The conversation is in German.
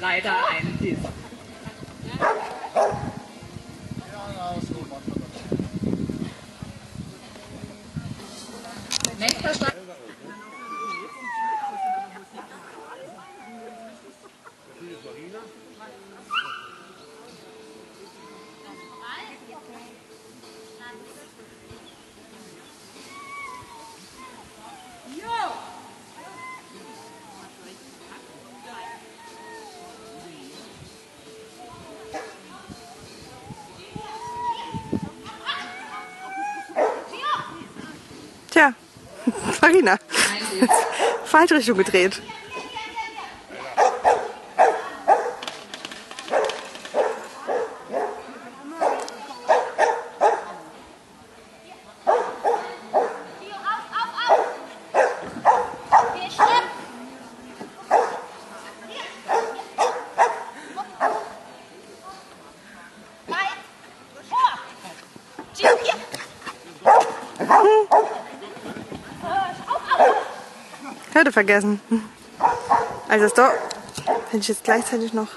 leider ein ist. Nächster Stand. Farina. Falsche Richtung gedreht. Hürde vergessen. Also, Sto wenn ich jetzt gleichzeitig noch